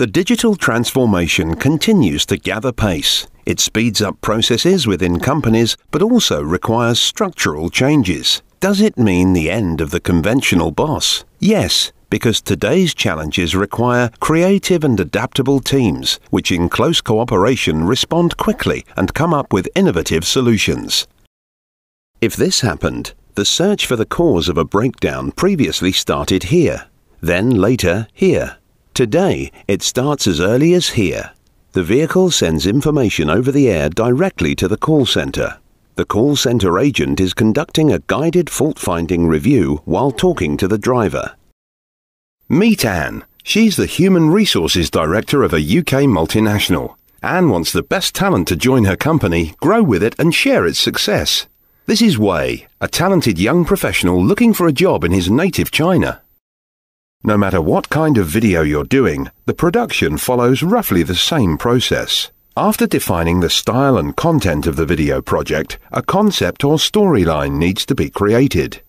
The digital transformation continues to gather pace. It speeds up processes within companies, but also requires structural changes. Does it mean the end of the conventional boss? Yes, because today's challenges require creative and adaptable teams, which in close cooperation respond quickly and come up with innovative solutions. If this happened, the search for the cause of a breakdown previously started here, then later here. Today, it starts as early as here. The vehicle sends information over the air directly to the call center. The call center agent is conducting a guided fault finding review while talking to the driver. Meet Anne. She's the Human Resources Director of a UK multinational. Anne wants the best talent to join her company, grow with it, and share its success. This is Wei, a talented young professional looking for a job in his native China. No matter what kind of video you're doing, the production follows roughly the same process. After defining the style and content of the video project, a concept or storyline needs to be created.